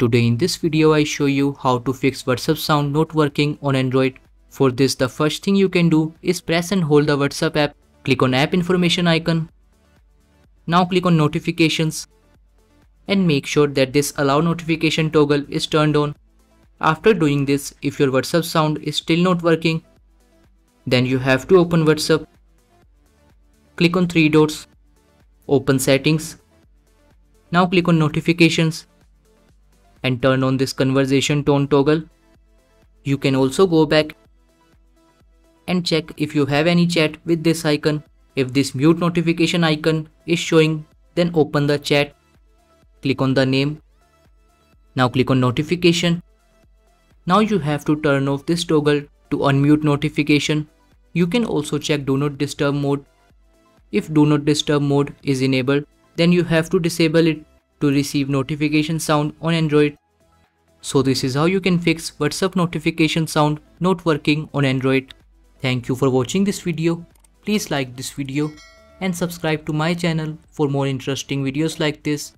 Today in this video I show you how to fix WhatsApp sound not working on Android. For this the first thing you can do is press and hold the WhatsApp app. Click on app information icon. Now click on notifications and make sure that this allow notification toggle is turned on. After doing this, if your WhatsApp sound is still not working, then you have to open WhatsApp. Click on three dots, open settings. Now click on notifications and turn on this conversation tone toggle. You can also go back and check if you have any chat with this icon. If this mute notification icon is showing, then open the chat. Click on the name. Now click on notification. Now you have to turn off this toggle to unmute notification. You can also check do not disturb mode. If do not disturb mode is enabled, then you have to disable it to receive notification sound on Android. So this is how you can fix WhatsApp notification sound not working on Android. Thank you for watching this video. Please like this video and subscribe to my channel for more interesting videos like this.